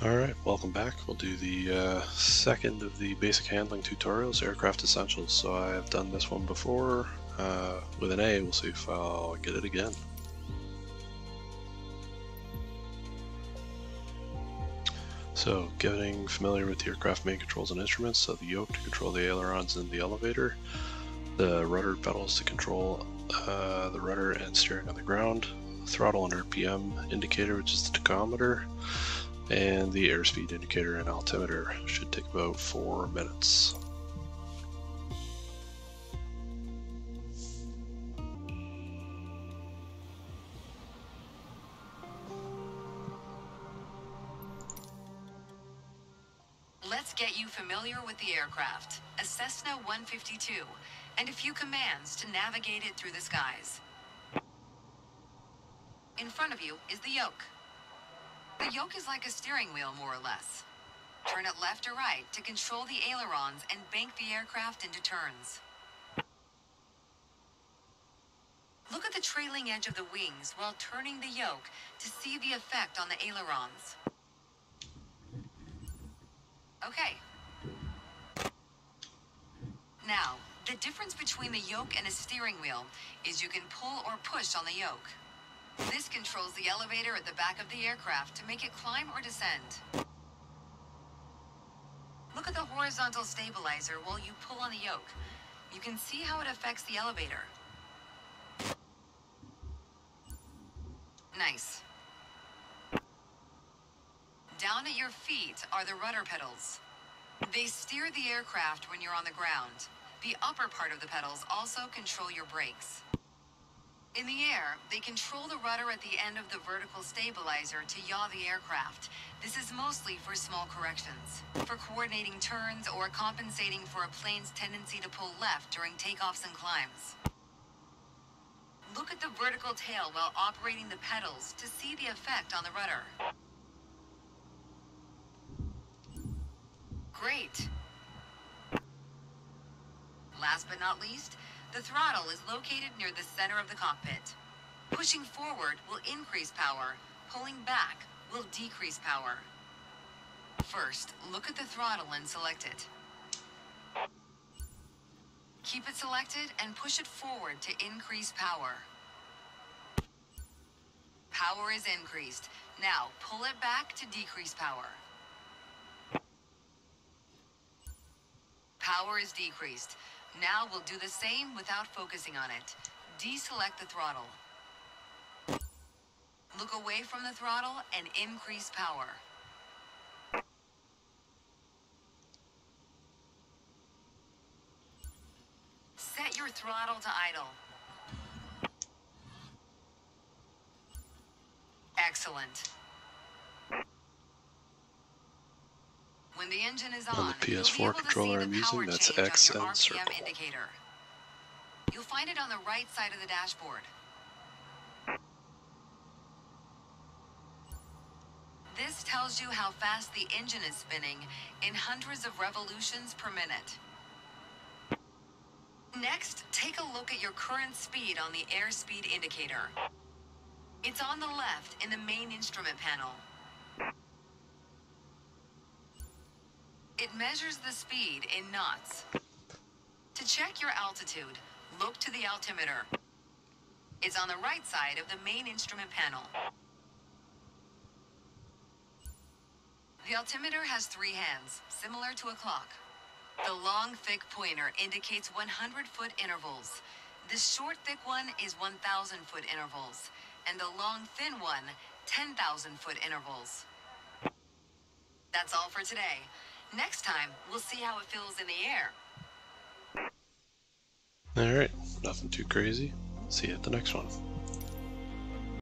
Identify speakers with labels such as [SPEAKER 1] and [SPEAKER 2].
[SPEAKER 1] Alright, welcome back. We'll do the uh, second of the basic handling tutorials, Aircraft Essentials. So I've done this one before uh, with an A, we'll see if I'll get it again. So getting familiar with the aircraft main controls and instruments, so the yoke to control the ailerons in the elevator, the rudder pedals to control uh, the rudder and steering on the ground, throttle and RPM indicator, which is the tachometer, and the airspeed indicator and altimeter should take about four minutes.
[SPEAKER 2] Let's get you familiar with the aircraft, a Cessna 152, and a few commands to navigate it through the skies. In front of you is the yoke. The yoke is like a steering wheel, more or less. Turn it left or right to control the ailerons and bank the aircraft into turns. Look at the trailing edge of the wings while turning the yoke to see the effect on the ailerons. Okay. Now, the difference between the yoke and a steering wheel is you can pull or push on the yoke. This controls the elevator at the back of the aircraft to make it climb or descend. Look at the horizontal stabilizer while you pull on the yoke. You can see how it affects the elevator. Nice. Down at your feet are the rudder pedals. They steer the aircraft when you're on the ground. The upper part of the pedals also control your brakes. In the air, they control the rudder at the end of the vertical stabilizer to yaw the aircraft. This is mostly for small corrections. For coordinating turns or compensating for a plane's tendency to pull left during takeoffs and climbs. Look at the vertical tail while operating the pedals to see the effect on the rudder. Great. Last but not least, the throttle is located near the center of the cockpit. Pushing forward will increase power. Pulling back will decrease power. First, look at the throttle and select it. Keep it selected and push it forward to increase power. Power is increased. Now, pull it back to decrease power. Power is decreased. Now we'll do the same without focusing on it. Deselect the throttle. Look away from the throttle and increase power. Set your throttle to idle. Excellent. When the engine is on,
[SPEAKER 1] On the PS4 controller I'm using, that's X and circle.
[SPEAKER 2] indicator. You'll find it on the right side of the dashboard. This tells you how fast the engine is spinning in hundreds of revolutions per minute. Next, take a look at your current speed on the airspeed indicator. It's on the left in the main instrument panel. It measures the speed in knots. To check your altitude, look to the altimeter. It's on the right side of the main instrument panel. The altimeter has three hands, similar to a clock. The long, thick pointer indicates 100-foot intervals. The short, thick one is 1,000-foot intervals. And the long, thin one, 10,000-foot intervals. That's all for today. Next time, we'll see how it feels in the air.
[SPEAKER 1] Alright, nothing too crazy. See you at the next one.